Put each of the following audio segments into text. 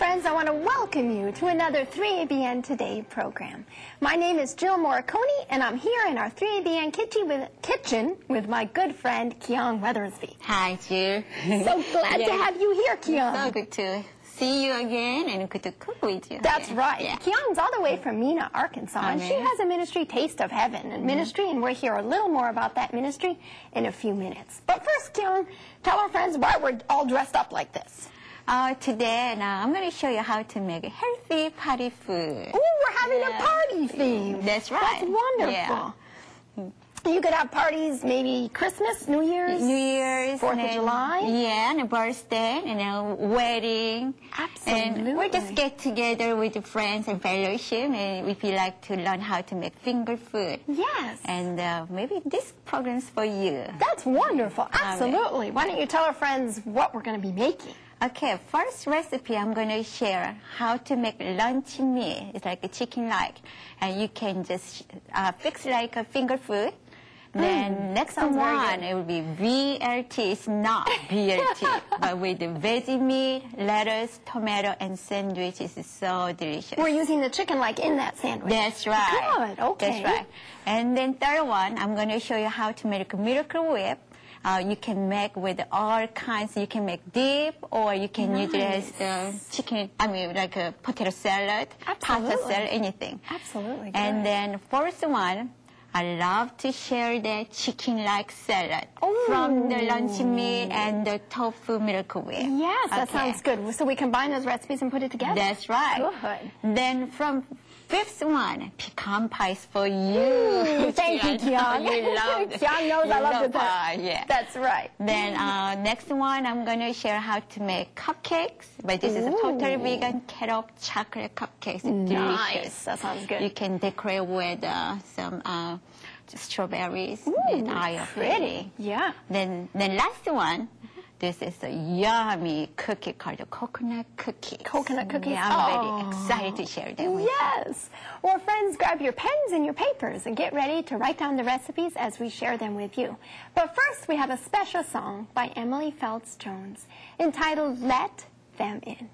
Friends. I want to welcome you to another 3ABN Today program. My name is Jill Morikone, and I'm here in our 3ABN kitchen with, kitchen with my good friend, Kyong Weathersby. Hi, Jill. So glad to have you here, Kyong. So good to see you again and good to cook with you. That's again. right. Yeah. All the way from Mena, Arkansas, and she has a ministry, Taste of Heaven, and mm-hmm. ministry, and we'll hear a little more about that ministry in a few minutes. But first, Kyong, tell our friends why we're all dressed up like this. Uh, today, now I'm going to show you how to make healthy party food. Ooh, we're having Yeah. a party theme. That's right. That's wonderful. Yeah. You could have parties, maybe Christmas, New Year's. New Year's. Fourth of July? Yeah, and a birthday, and a wedding. Absolutely. And we just get together with the friends and fellowship, and if you like to learn how to make finger food. Yes. And uh, maybe this program's for you. That's wonderful. Absolutely. Why don't you tell our friends what we're going to be making? Okay, first recipe I'm going to share how to make lunch meat. It's like a chicken like, and you can just uh, fix like a finger food. Then next one it will be VLT. It's not BLT, but with the veggie meat, lettuce, tomato, and sandwich. It's so delicious. We're using the chicken like in that sandwich. That's right. Good, okay. That's right. And then third one, I'm going to show you how to make a miracle whip. Uh, you can make with all kinds. You can make dip, or you can use it as the chicken. I mean, like a potato salad, pasta salad, anything. Absolutely. And good. then fourth one, I love to share the chicken-like salad Ooh. from the lunch meat and the tofu miracle whip. Yes, that sounds good. So we combine those recipes and put it together? That's right. Good. Then from fifth one, pecan pies for you. Ooh, thank you, Kyong. You love Kyong knows I love love dessert. pie, yeah. That's right. Then uh, next one, I'm going to share how to make cupcakes. But this is a totally vegan kettle chocolate cupcakes. It's Nice. delicious. That sounds good. You can decorate with uh, some uh, strawberries. Ooh, and I pretty. Yeah. Then the last one, this is a yummy cookie called coconut cookie. Coconut cookies? Yeah, I'm Oh. very excited to share them with you. Yes. Well, friends, grab your pens and your papers and get ready to write down the recipes as we share them with you. But first, we have a special song by Emily Feltz Jones entitled Let Them In.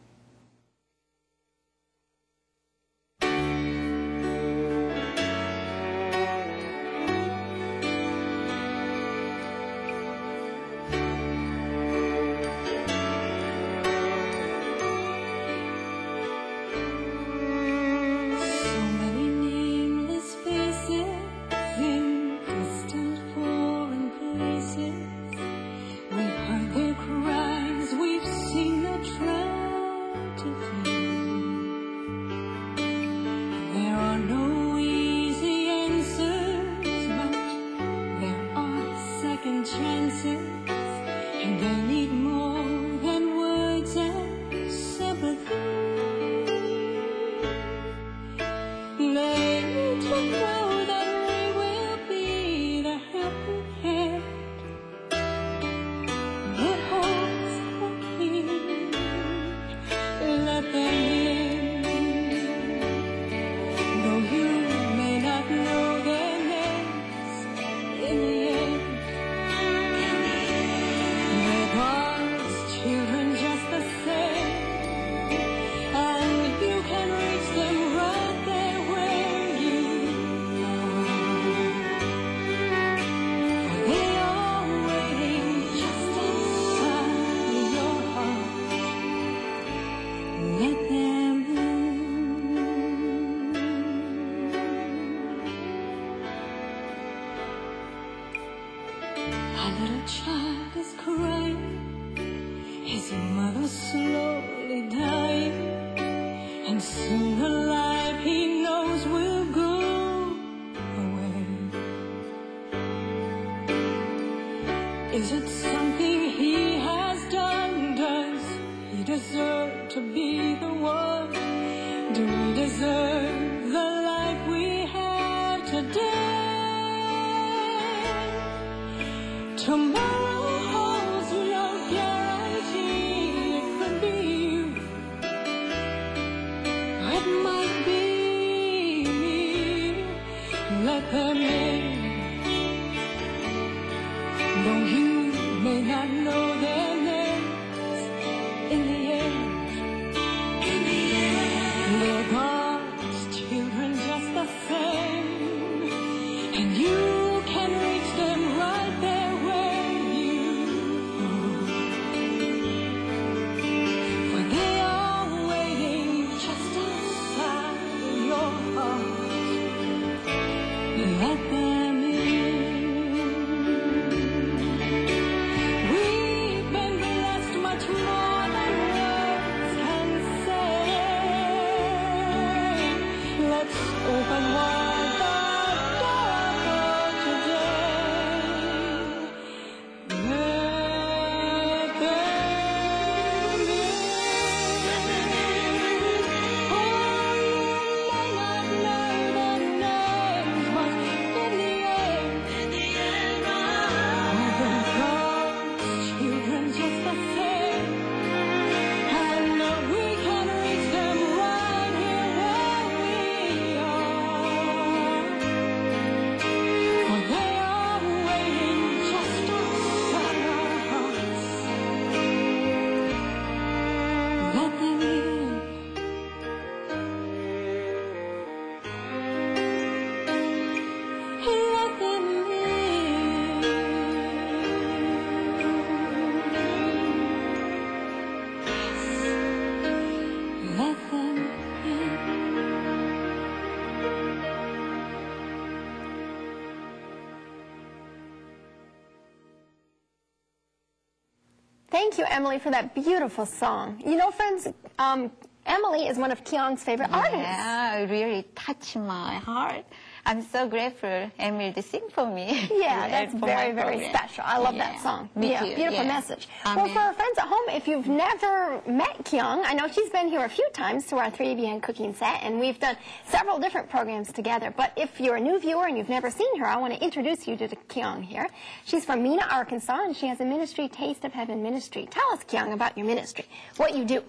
Thank you, Emily, for that beautiful song. You know, friends, um, Emily is one of Kyong's favorite artists. Yeah, it really touched my heart. I'm so grateful Emily to sing for me. Yeah, that's very, very program. special. I love Yeah. that song. Me yeah, too. beautiful yeah. message. Well, for our friends at home, if you've never met Kyong, I know she's been here a few times to our 3ABN cooking set, and we've done several different programs together. But if you're a new viewer and you've never seen her, I want to introduce you to Kyong here. She's from Mena, Arkansas, and she has a ministry, Taste of Heaven Ministry. Tell us, Kyong, about your ministry, what you do.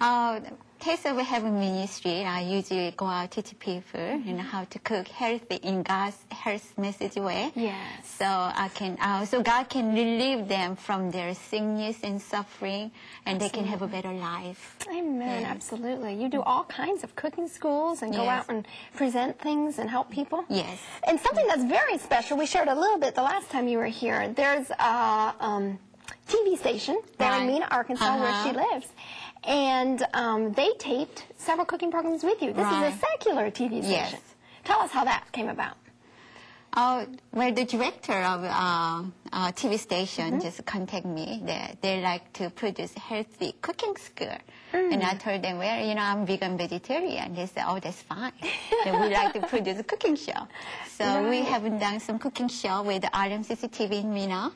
Uh, Taste of Heaven Ministry, I usually go out teach people you know, how to cook healthy in God's health message way. Yes. So I can, uh, so God can relieve them from their sickness and suffering, and they can have a better life. Amen, absolutely. You do all kinds of cooking schools and go Yes. out and present things and help people? Yes. And something that's very special, we shared a little bit the last time you were here. There's a um, TV station there in Right. Mena, Arkansas, where Uh-huh. she lives. And um, they taped several cooking programs with you. This is a secular TV station. Yes. Tell us how that came about. Oh, well, the director of uh, uh, TV station Mm-hmm. just contact me. They, they like to produce healthy cooking school. Mm. And I told them, well, you know, I'm vegan vegetarian. They said, oh, that's fine. then we like to produce a cooking show. So we have done some cooking show with RMCC TV in Mena.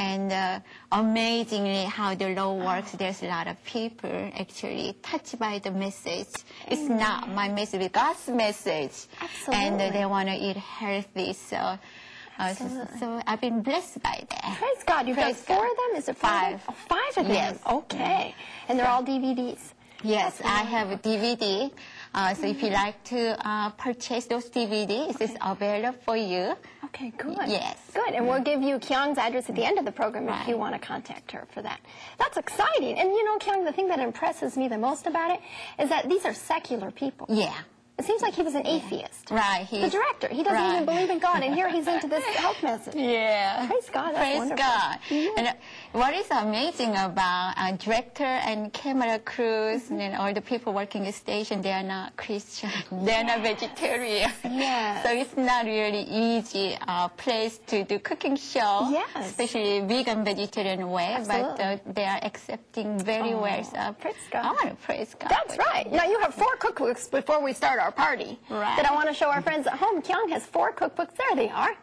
And uh, amazingly, how the law works, there's a lot of people actually touched by the message. It's not my message, it's God's message. Absolutely. And uh, they want to eat healthy. So, uh, so, so I've been blessed by that. Praise God. You've Praise got four God. of them? Is it five? Five. Oh, five of them? Yes. Okay. And they're all DVDs? Yes, I have a DVD. Uh, so if you like to uh, purchase those DVDs, it's available for you. Okay, good. Yes. Good. And we'll give you Kyong's address at the end of the program if you want to contact her for that. That's exciting. And you know, Kyong, the thing that impresses me the most about it is that these are secular people. Yeah. It seems like he was an atheist. Right. He's, The director. He doesn't Right. even believe in God, and here he's into this health message. Yeah. Praise God, that's Praise wonderful. God. Yeah. And uh, what is amazing about uh, director and camera crews Mm-hmm. and all the people working in the station, they are not Christian. They are not vegetarian. Yes. So it's not really easy uh, place to do cooking show. Yes. Especially vegan vegetarian way. But uh, they are accepting very Oh, well. So praise God. I want to praise God. That's right. Now you have four cookbooks before we start our party Right. that I want to show our friends at home. Kyong has four cookbooks. There they are.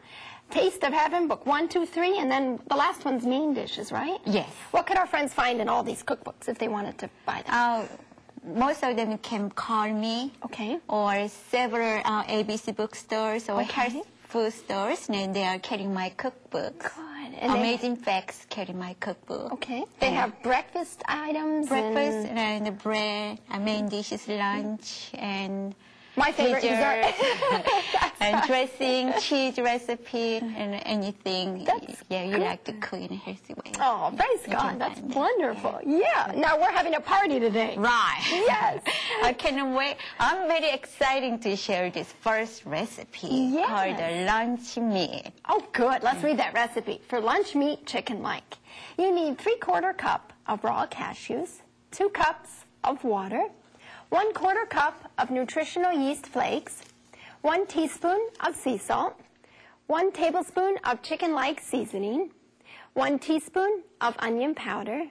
Taste of Heaven, book one, two, three, and then the last one's main dishes, right? Yes. What could our friends find in all these cookbooks if they wanted to buy them? Uh, most of them can call me. Okay. Or several uh, ABC bookstores or Okay. health food stores, and they are carrying my cookbook. Good. And they- Amazing Facts carry my cookbook. Okay. They Yeah. have breakfast items. Breakfast And and bread, main dishes, lunch, and my favorite dessert. and dressing, cheese recipe, and anything. That's yeah, you good. like to cook in a healthy way. oh, praise God. That's find wonderful. Yeah. Now we're having a party today. Right. Yes. I cannot wait. I'm very excited to share this first recipe Yes. called the lunch meat. Oh, good. Let's read mm. that recipe. For lunch meat chicken like, you need three quarter cup of raw cashews, two cups of water, one quarter cup of nutritional yeast flakes, one teaspoon of sea salt, one tablespoon of chicken like seasoning, one teaspoon of onion powder,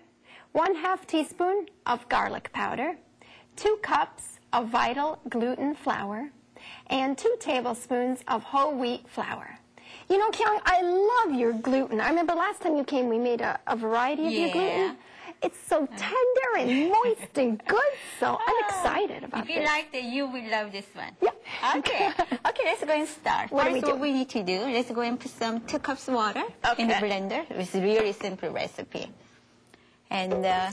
one half teaspoon of garlic powder, two cups of vital gluten flour, and two tablespoons of whole wheat flour. You know, Kyong, I love your gluten. I remember last time you came, we made a, a variety of your Yeah. gluten. It's so tender and moist and good, so I'm excited about it. If you this. like it, you will love this one. Yeah. Okay. okay, let's go and start. What First, we do? what we need to do, let's go and put some two cups water in the blender. It's a really simple recipe. And uh,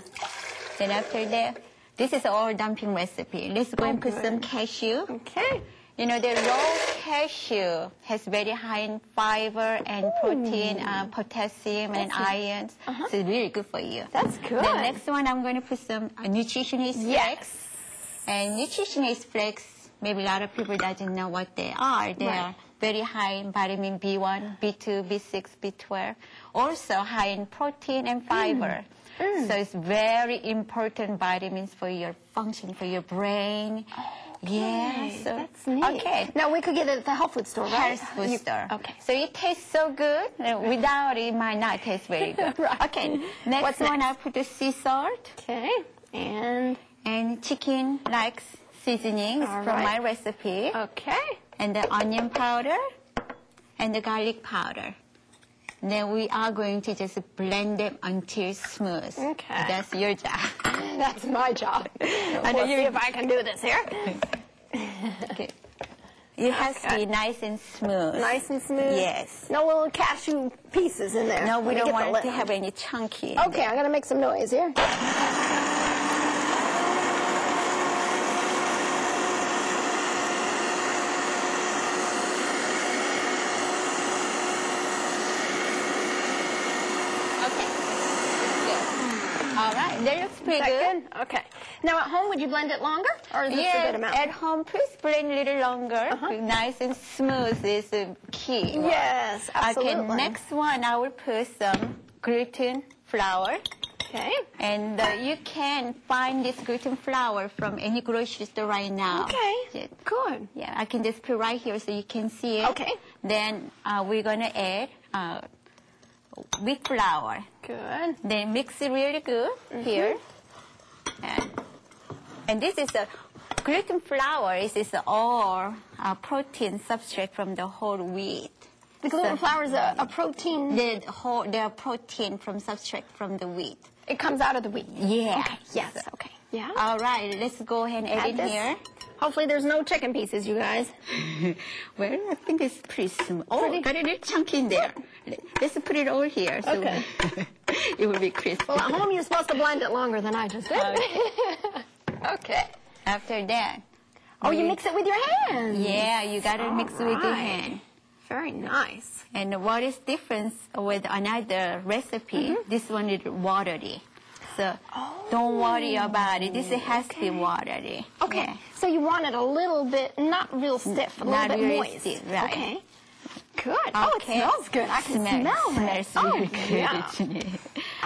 then after that, this is all dumping recipe. Let's go Oh, and put good. some cashew. Okay. You know, the raw cashew has very high in fiber and protein, uh, potassium, and That's it. ions. Uh-huh. So it's really good for you. That's good. The next one, I'm going to put some uh, nutritionist flakes. And nutritionist flakes, maybe a lot of people doesn't know what they are. They Right. are very high in vitamin B1, B2, B6, B12. Also high in protein and fiber. Mm. So it's very important vitamins for your function, for your brain, Yeah, so That's neat. okay. Now we could get it at the health food store, right? Health food You- store. Okay. So it tastes so good. uh, Without it, it might not taste very good. Right. Okay. Next What's one, next? I put the sea salt Okay. And and chicken likes seasonings All from right. my recipe, okay. and the onion powder and the garlic powder. Then we are going to just blend them until smooth. Okay. That's your job. That's my job. I know will you- see if I can do this here. okay. It has to be nice and smooth. Nice and smooth. Yes. No little cashew pieces in there. No, we don't want it to have any chunky. Okay. I'm gonna make some noise here. Okay. Good. All right. That looks pretty Is that good. good? Okay. Now at home, would you blend it longer, or is this a good amount? At home, please blend a little longer. Nice and smooth is the key. Yes, absolutely. Okay, next one, I will put some gluten flour. Okay. And uh, you can find this gluten flour from any grocery store right now. Okay. Yeah. Good. Yeah, I can just put right here so you can see it. Okay. Then uh, we're gonna add uh, wheat flour. Good. Then mix it really good Mm-hmm. here. And, and this is a gluten flour. This is all uh, protein substrate from the whole wheat. The gluten So- flour is a, a protein. The whole the protein from substrate from the wheat. It comes out of the wheat. Yeah. Okay. Yes. Okay. Yeah. All right, let's go ahead and add Add it this. here. Hopefully, there's no chicken pieces, you guys. well, I think it's pretty small. Oh, Pretty- got a little chunk in there. Let's put it over here so Okay. it will be crispy. Well, at home, you're supposed to blend it longer than I just did. okay. After that, Oh, you mix it with your hands. yeah, you gotta mix it with your hand. Very nice. And what is difference with another recipe? Mm-hmm. This one is watery. So don't worry about it. This has to be watery. Oh, Okay. Yeah. So you want it a little bit, not real stiff, a little bit moist. stiff, right. Okay. Good. Oh, it smells good. I can smell, it. Smells oh, really good. yeah. Okay.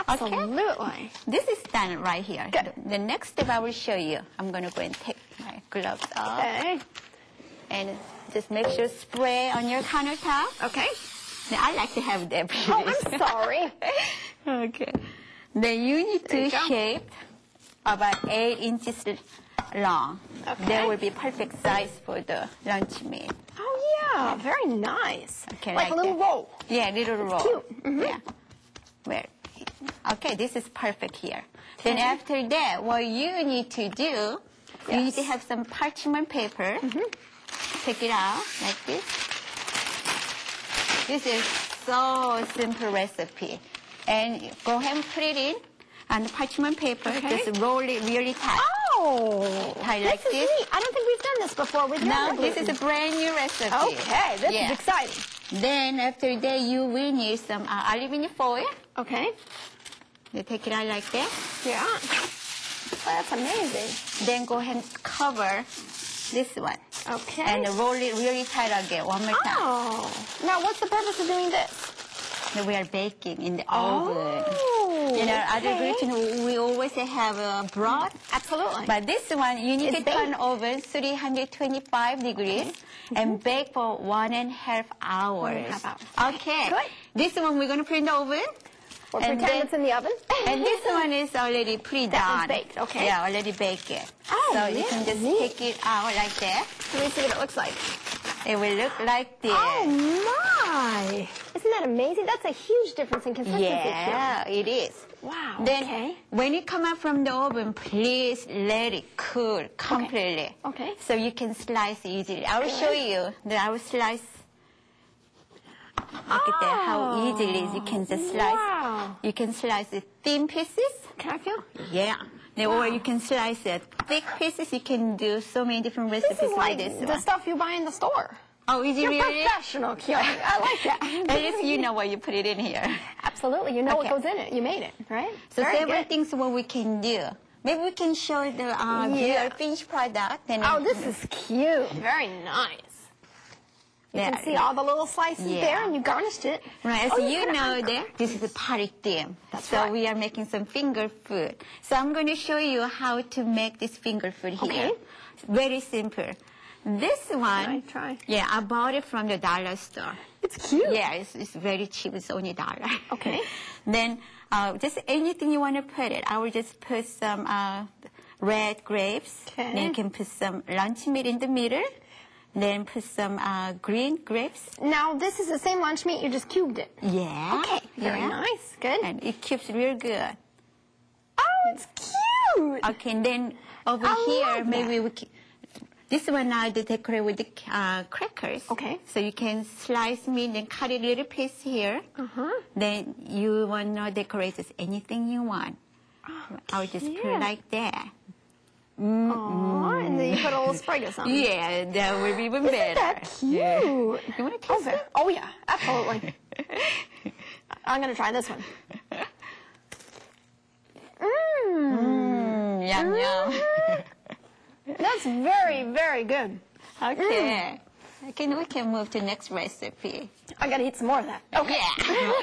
Absolutely. This is done right here. Good. The, the next step I will show you. I'm gonna go and take my gloves off Okay. and just make sure spray on your countertop. Okay. Now, I like to have that. Oh, I'm sorry. okay. Then you need you to shape about eight inches long. Okay. That will be perfect size for the lunch meat. Oh, yeah. Very nice. Okay, like, like a little that. roll. Yeah, little roll. cute. Mhm. Yeah. Where? Okay, this is perfect here. Then after that, what you need to do, you need to have some parchment paper. Take it out like this. This is so simple recipe. And go ahead and put it in on the parchment paper. Okay. Just roll it really tight. Oh. This like is this. neat. I don't think we've done this before with your this is a brand new recipe. Okay, this Yeah. is exciting. Then after that, you will need some uh, aluminum foil. Okay. You take it out like that. Yeah. Oh, that's amazing. Then go ahead and cover this one. Okay. And roll it really tight again, one more time. Oh. Now, what's the purpose of doing this? We are baking in the oven. Oh. You know, other okay. gluten, we always have a broth. Absolutely. But this one, you need It's to turn oven 325 degrees mm-hmm. and bake for one and a half hours. One and a half hours. Okay. Good. This one we're going to put in the oven. Or and pretend then- it's in the oven. And this one is already pre-done. That one's baked, okay. Yeah, already baked it. Oh, so you can just neat. take it out like that. Let me see what it looks like. It will look like this. Oh my! Isn't that amazing? That's a huge difference in consistency. yeah, it is. Wow. Then okay. when it come out from the oven, please let it cool completely. Okay. So you can slice easily. I will show you that I will slice. Look at that, how easily you can just slice. Wow. You can slice it thin pieces. Can I feel? Yeah. Then, Or you can slice it thick pieces. You can do so many different recipes This is like with this the one. stuff you buy in the store. Oh, is it You're really? professional, Kiyomi. I like that. At least you know what you put it in here. Absolutely. You know Okay. what goes in it. You made it, right? So Very several good. things what we can do. Maybe we can show the uh, Yeah. your finished product. And Oh, this is cute. Very nice. You can see all the little slices Yeah. there, and you garnished it. Right, as Oh, you put know there, this is a party theme. That's so right. we are making some finger food. So I'm going to show you how to make this finger food here. Okay. Very simple. This one, I try? yeah, I bought it from the dollar store. It's cute. Yeah, it's, it's very cheap. It's only dollar. Okay. then uh, just anything you want to put it. I will just put some uh, red grapes. Okay. Then you can put some lunch meat in the middle. Then put some uh, green grapes. Now, this is the same lunch meat, you just cubed it. Yeah. Okay, very yeah. nice. Good. And it keeps real good. Oh, it's cute. Okay, and then over I here, maybe we can, this one I decorate with the uh, crackers. Okay. So you can slice meat and cut a little piece here. Uh-huh. Then you want to decorate this anything you want. Oh, I would just put it like that. Aw, and then you put a little sprig of something. Yeah, that would be even Isn't better. that cute? Yeah. You want to Oh, taste ve- it? oh, yeah, absolutely. I'm going to try this one. Mmm. Mm, yum, yum. That's very, very good. okay. Mm. Okay, we can move to next recipe. I got to eat some more of that. Okay. Yeah.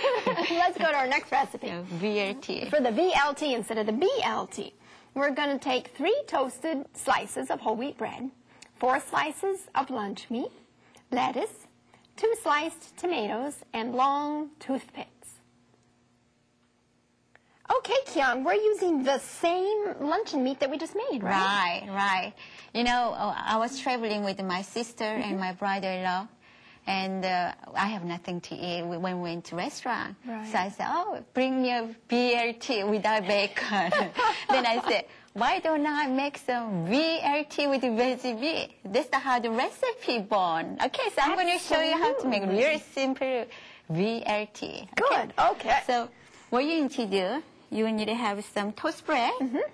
Let's go to our next recipe. So, VRT. For the VLT instead of the BLT, we're going to take three toasted slices of whole wheat bread, four slices of lunch meat, lettuce, two sliced tomatoes, and long toothpicks. Okay, Kyong, we're using the same luncheon meat that we just made, right? Right, right. You know, uh, I was traveling with my sister Mm-hmm. and my brother-in-law, and uh, I have nothing to eat when we went to restaurant. Right. So I said, "Oh, bring me a BLT without bacon." then I said, "Why don't I make some VLT with veggie meat?" This is how the recipe born. Okay, so I'm going to show you how to make Absolutely. real simple VLT. Good, okay. So what you need to do, you need to have some toast bread Mm-hmm.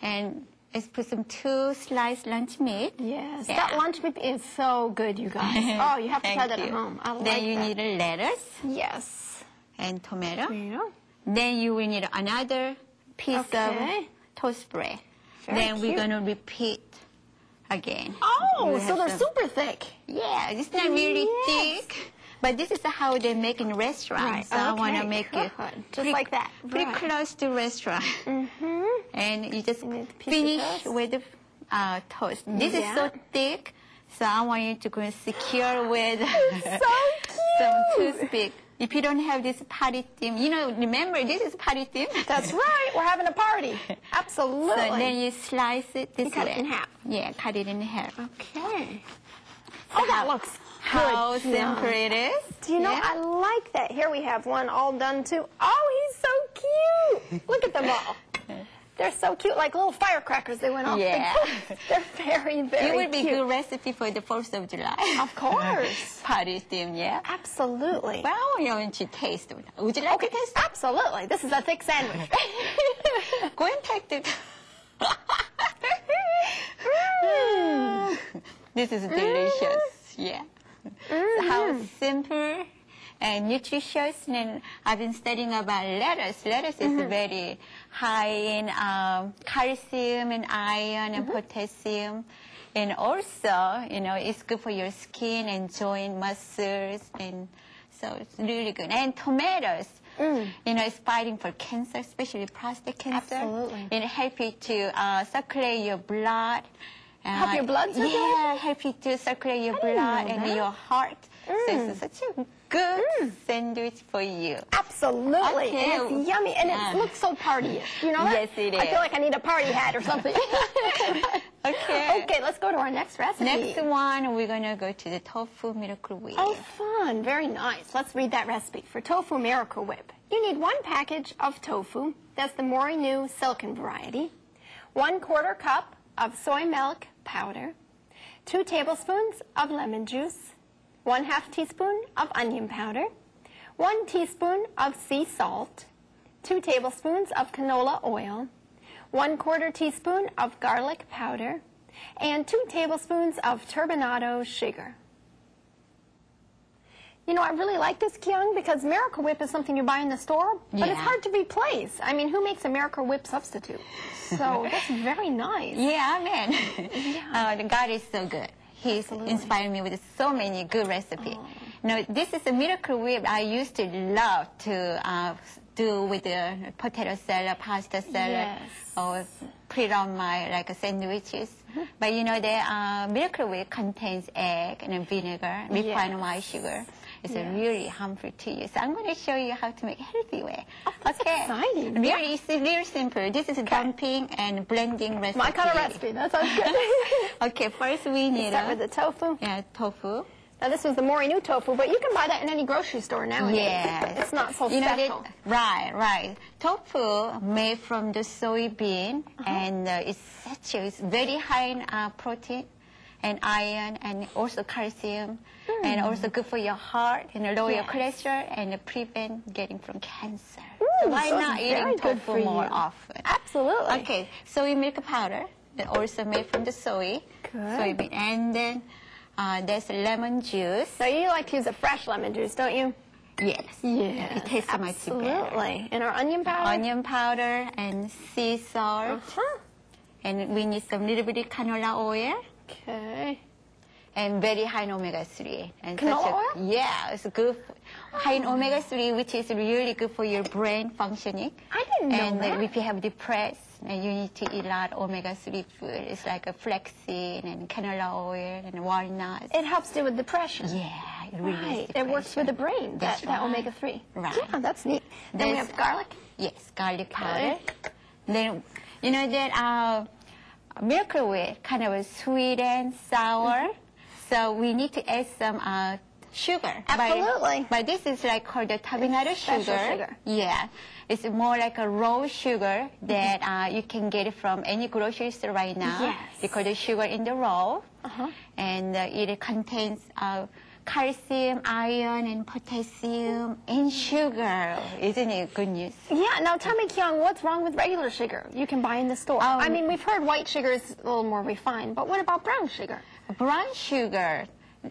and let's put some two sliced lunch meat. Yes, Yeah. that lunch meat is so good, you guys. Oh, you have to try that at home. I then you that. need a lettuce Yes. and tomato. Tomato. Then you will need another piece Okay. of toast bread. Very then we're going to repeat again. Oh, so they're some- super thick. Yeah, it's not really Yes. thick. But this is how they make in restaurants. Right, So I want to make it Just pretty- like that, Pretty right. close to restaurant. Mm-hmm. and you just And then piece of finish toast. with the uh, toast. This is so thick, so I want you to go and secure with so some toothpick. If you don't have this party theme, you know, remember this is party theme. That's right. We're having a party. Absolutely. So then you slice it this cut way. it in half. Yeah, cut it in half. okay. Oh, that looks How good. simple it is. Do you know, Yeah. I like that. Here we have one all done too. Oh, he's so cute. Look at them all. They're so cute, like little firecrackers. They went off. Yeah. booth. They're very, very It would be cute. good recipe for the 4th of July. Of course. Party theme, yeah? Absolutely. Well, I want you to taste it. Would you like Okay, to taste absolutely. This is a thick sandwich. Go and take it. Mm. this is delicious, yeah. So how simple and nutritious. And I've been studying about lettuce. Lettuce is very high in um, calcium and iron and potassium. And also, you know, it's good for your skin and joint muscles. And so it's really good. And tomatoes, you know, it's fighting for cancer, especially prostate cancer. Absolutely. It helps you to uh, circulate your blood. Help Uh, your blood circulate? Yeah, help you to circulate your blood and that. your heart. So it's such a good sandwich for you. Absolutely. Okay. And it's yummy. And Yeah. it looks so partyish. You know that? Yes, it I feel like I need a party hat or something. Okay. okay, let's go to our next recipe. Next one, we're gonna go to the tofu miracle whip. Oh, fun. Very nice. Let's read that recipe. For tofu miracle whip, you need one package of tofu. That's the Mori-Nu Silken variety. One quarter cup of soy milk powder. Two tablespoons of lemon juice. One half teaspoon of onion powder. One teaspoon of sea salt. Two tablespoons of canola oil. One quarter teaspoon of garlic powder. And two tablespoons of turbinado sugar. You know, I really like this Kyong because Miracle Whip is something you buy in the store, but it's hard to replace. I mean, who makes a Miracle Whip substitute? So that's very nice. Yeah, man. uh, the God is so good. He's Absolutely. inspired me with so many good recipes. Now, this is a miracle whip I used to love to uh, do with the potato salad, pasta salad, Yes. or put it on my like sandwiches. Mm-hmm. But you know, the uh, miracle whip contains egg and vinegar, refined Yes. white sugar. It's a really harmful to you. So I'm going to show you how to make healthy way. Oh, that's exciting. Really, it's really simple. This is dumping and blending recipe. My kind of recipe. That sounds good. okay, first we need Start a, with the tofu. yeah, tofu. Now this was the Mori-Nu tofu, but you can buy that in any grocery store nowadays. Yeah, It's not so you know special. right, right. Tofu made from the soybean, Uh-huh. and uh, it's such a, it's very high in uh, protein and iron, and also calcium, and also good for your heart, and lower your Hmm. Cholesterol, and prevent getting from cancer. Ooh, so why so not eating tofu more often? Absolutely. Okay, soy milk powder, that also made from the soy, Good. soybean, and then uh, there's lemon juice. So you like to use a fresh lemon juice, don't you? Yes. It tastes so much better. Absolutely. And our onion powder. Onion powder and sea salt. Uh-huh. And we need some little bit of canola oil Okay. And very high in omega-3. And Canola such a- oil? Yeah, it's good. High in omega-3, which is really good for your brain functioning. I didn't know and that. if you have depressed, and you need to eat a lot of omega-3 food. It's like a flaxseed and canola oil and walnuts. It helps deal with depression. yeah, it really Right. It works for the brain, That's that, that omega 3. Right. Yeah, that's neat. Then we have garlic. Yes, garlic powder. Then, you know that uh, miracle whip kind of sweet and sour. So we need to add some uh, sugar. But- Absolutely. But, this is like called the turbinado Special sugar. sugar. Yeah. It's more like a raw sugar that uh, you can get from any grocery store right now. Yes. Because the sugar in the raw. Uh-huh. And uh, it contains uh, calcium, iron, and potassium in sugar. Isn't it good news? Yeah, now tell me, Kyong, what's wrong with regular sugar you can buy in the store? Um, I mean, we've heard white sugar is a little more refined, but what about brown sugar? Brown sugar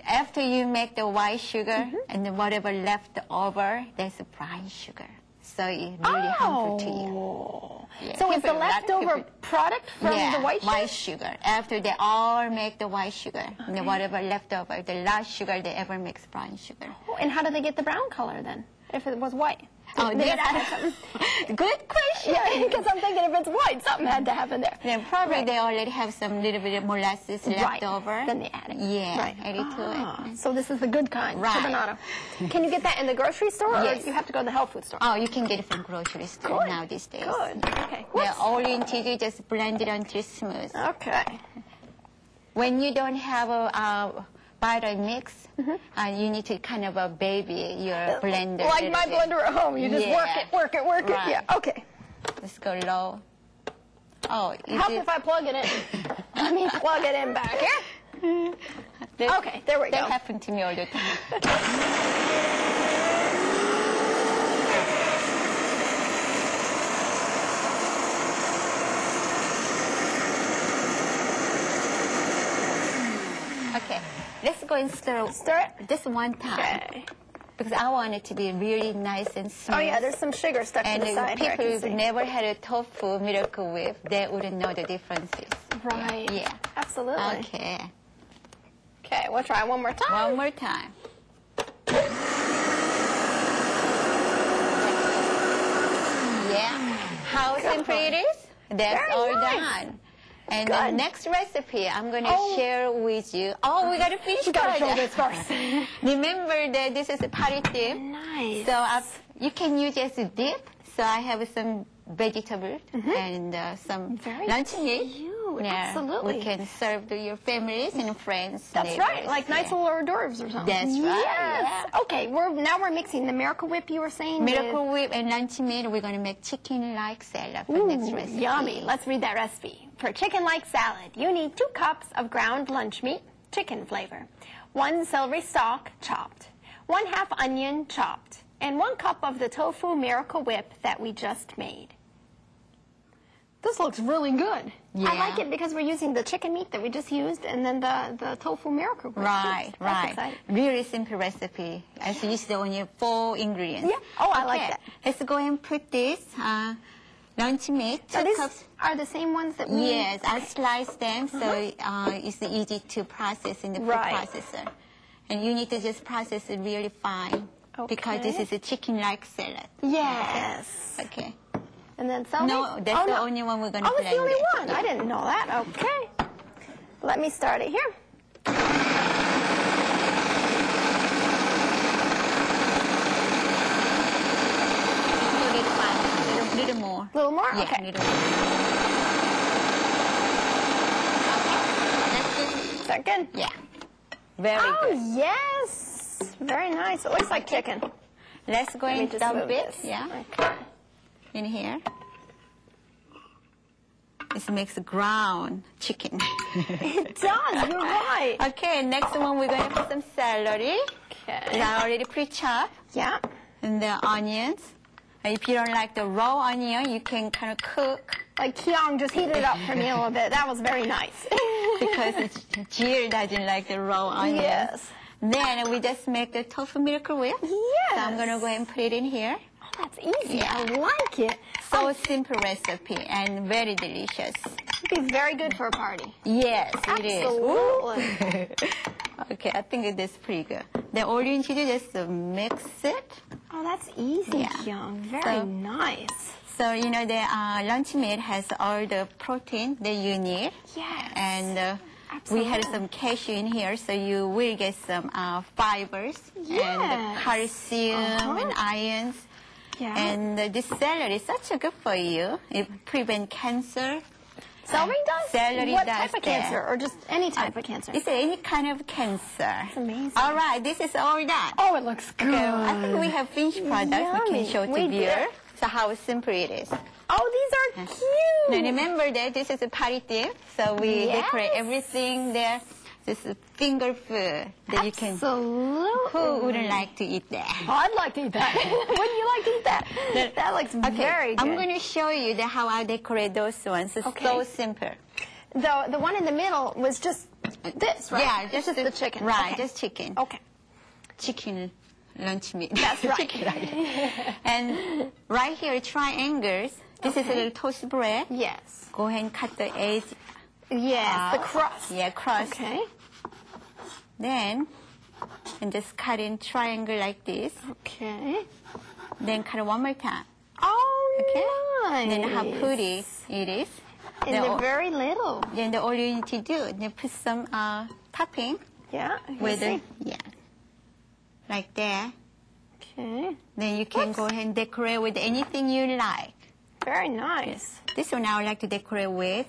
after you make the white sugar Mm-hmm. and then whatever left over that's brown sugar so it's really harmful to you Oh. Yeah, So it's the leftover people- product from yeah, the white sugar? white sugar after they all make the white sugar and then whatever left over the last sugar they ever makes brown sugar Oh, and how do they get the brown color then, if it was white? Oh, Did add something? good question Yeah, because I'm thinking if it's white, something had to happen there. then probably Right. they already have some little bit of molasses left Right. over Then they add it. yeah Right. add it to Ah, it So this is the good kind, Right. turbinado. Can you get that in the grocery store, or Yes. you have to go to the health food store? oh you can get it from grocery store Good. now these days Good. Okay. Yeah, What's- all you need to do just blend it until smooth. Okay. When you don't have a uh, Vitamix, uh, you need to kind of a baby your blender. Like my bit. blender at home, you just work it, work it, work it. Yeah. Okay. Let's go low. Oh, Help if I plug it in. Let me plug it in back here. that, Okay, there we that go. happens to me all the time. okay, let's go and stir. Stir it. Just one time. Okay. Because I want it to be really nice and smooth. Oh yeah, there's some sugar stuck And to the side. People who've never had a tofu miracle whip, they wouldn't know the differences. Right. Yeah. Absolutely. Okay. Okay, we'll try one more time. One more time. Yeah. How simple it is? That's Very all nice. done. And Good. the next recipe I'm going to Oh. share with you. Oh, we got to finish We gotta show this first. Remember that this is a party dip. Nice. So i you can use as a dip. So I have some vegetables and uh, some. Very lunch meat. Yeah, Absolutely. We can serve to your families and friends. That's right, neighbors. like nice little hors d'oeuvres or something. That's right, Yes. Okay, we're now we're mixing the Miracle Whip you were saying. with- Miracle Whip and lunch meat, we're going to make chicken-like salad for Ooh, next recipe. yummy. Let's read that recipe. For chicken-like salad, you need two cups of ground lunch meat, chicken flavor, one celery stalk chopped, one half onion chopped, and one cup of the tofu Miracle Whip that we just made. This looks really good. I like it because we're using the chicken meat that we just used and then the, the tofu Miracle. Right, That's right. exciting. Really simple recipe. As you used only four ingredients. Yeah. Oh, I like that. Let's go and put this uh, lunch meat, So these cups. are the same ones that we... Yes, I slice them so uh, it's easy to process in the food Right. processor. And you need to just process it really fine because this is a chicken-like salad. Yes. Okay. And then celery? No, that's oh, the no. only one we're going to Oh, it's play the only with. one. I didn't know that. Okay. Let me start it here. A little fine, little, little more. A little more? Yeah, okay. little more. Okay, good. Is that good? Yeah, very oh, good. yes. Very nice. It looks like chicken. Let's go Let me and just dump it. this. Yeah, Okay. In here. This makes ground chicken. It does. You're right. okay, next one we're going to put some celery. Okay. That already pre-chopped. Yeah. And the onions. And If you don't like the raw onion, you can kind of cook Like Kyong just heated it up for me a little bit. That was very nice. because it's, Jill doesn't like the raw onion. Yes. Then we just make the tofu miracle whip. Yes. So I'm going to go ahead and put it in here. Oh, that's easy. Yeah. I like it. So simple recipe and very delicious. It'd be very good for a party. Yes, it is. Okay, I think it is pretty good. The all you need to is to mix it. Oh, that's easy, Yeah. Kyong. Very So- nice. So, you know, the uh, lunch meat has all the protein that you need. Yes. And uh, we had some cashew in here, so you will get some uh, fibers and Yes. calcium Uh-huh. and ions. Yeah. And uh, this celery is such a good for you. It prevents cancer. Celery does? Celery what does type of that. Uh, cancer? Or just any type of cancer? It's any kind of cancer. It's amazing. All right, this is all done. Oh, it looks good. So I think we have finished product we can show to viewer. So how simple it is. Oh, these are cute. Now remember that this is a party theme, so we Yes. decorate everything there. This is finger food that you can. Absolutely. Who wouldn't like to eat that? Oh, I'd like to eat that. Wouldn't you like to eat that? That looks very good. I'm going to show you the, how I decorate those ones. It's Okay. so simple. The the one in the middle was just this, right? Yeah, It's just the, chicken. Right, Okay. just chicken. Okay. Chicken lunch meat. That's right. Chicken lunch. and right here, triangles. This is a little toast bread. Yes. Go ahead and cut the edge. Yes. The crust. Yeah, crust. Okay. Then, and just cut in triangle like this. Okay. Then cut one more time. Oh, Okay. nice. Then how pretty it is. And then, they're very little. then the all you need to do, then put some uh, topping Yeah. With it. Yeah. Like that. Okay. Then you can go ahead and decorate with anything you like. Very nice. This one I would like to decorate with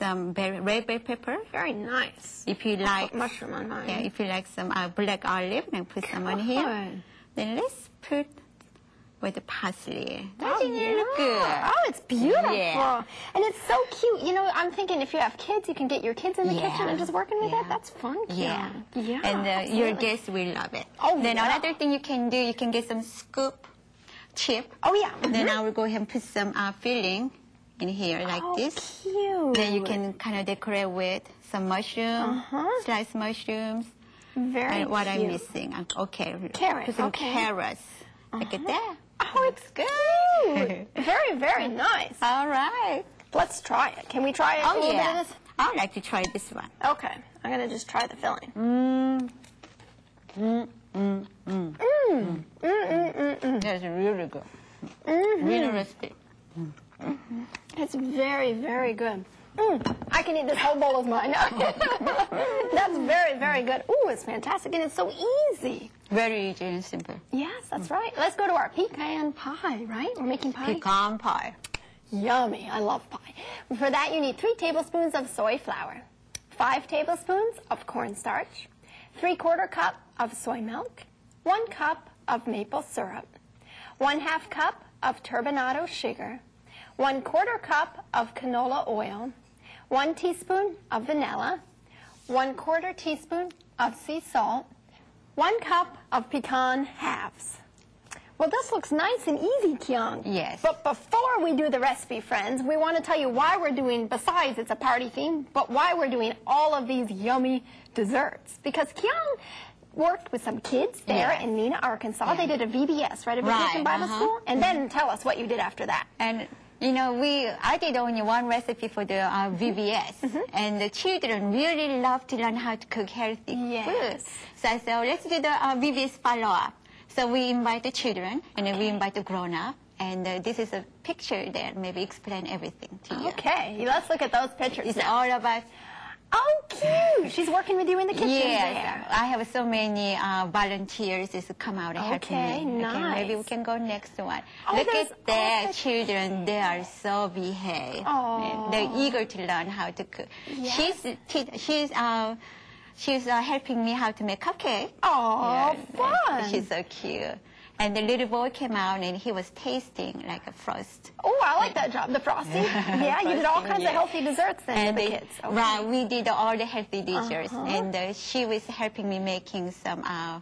some red bell pepper. Very nice. If you like, mushroom on mine. yeah, if you like some uh, black olive, then put some on here. Then let's put with the parsley. Oh, Doesn't it look good? Oh, it's beautiful. Yeah. And it's so cute. You know, I'm thinking if you have kids, you can get your kids in the Yeah. kitchen and just working with Yeah. that. That's fun, Yeah. Yeah. and uh, your guests will love it. Oh, Then yeah. another thing you can do, you can get some scoop chip. Oh, yeah. Then Mhm. I will go ahead and put some uh, filling in here like oh, this. cute. Then you can kind of decorate with some mushroom, Uh-huh. sliced mushrooms. Very and what I'm missing. uh, Okay. Carrot, Put some okay. Uh-huh. carrots. Look at that. Oh, it's good. very, very nice. All right. Let's try it. Can we try it? Oh yeah. This? I'd like to try this one. Okay. I'm gonna just try the filling. Mm. Mm, mm, Mm. mm. Mm, mm, mm, mm. That's really good. Mhm. Really recipe. It's very, very good. Mm. I can eat this whole bowl of mine. That's very, very good. Ooh, it's fantastic, and it's so easy. Very easy and simple. Yes, that's right. Let's go to our pecan pie, right? We're making pie. Pecan pie. Yummy. I love pie. For that, you need three tablespoons of soy flour, five tablespoons of cornstarch, three quarter cup of soy milk, one cup of maple syrup, one half cup of turbinado sugar, one quarter cup of canola oil, one teaspoon of vanilla, one quarter teaspoon of sea salt, one cup of pecan halves. Well, this looks nice and easy, Kyong. Yes. But before we do the recipe, friends, we want to tell you why we're doing, besides it's a party theme, but why we're doing all of these yummy desserts. Because Kyong worked with some kids there Yes. in Mena, Arkansas. They did a VBS, right? A Right, Vacation Bible uh-huh. School. And then tell us what you did after that. And You know, we I did only one recipe for the uh, VBS, and the children really love to learn how to cook healthy Yes. food. So I said, oh, let's do the uh, VBS follow-up. So we invite the children, and then we invite the grown-up, and uh, this is a picture there, maybe explain everything to you. Okay, let's look at those pictures. It's now. all about Oh, cute! She's working with you in the kitchen Yes, there. I have so many uh, volunteers to come out and help Okay, me. maybe we can go next one. Oh, Look at their the children; they are so behaved. Aw. They're eager to learn how to cook. Yes. She's she's uh, she's uh, helping me how to make cupcake. Oh, Yeah, fun! She's so cute. And the little boy came out and he was tasting like a frost. Oh, I like that job. The frosting. yeah, you did all kinds yeah. of healthy desserts then And the they- kids. Okay. Right, we did all the healthy desserts, Uh-huh. and uh, she was helping me making some uh,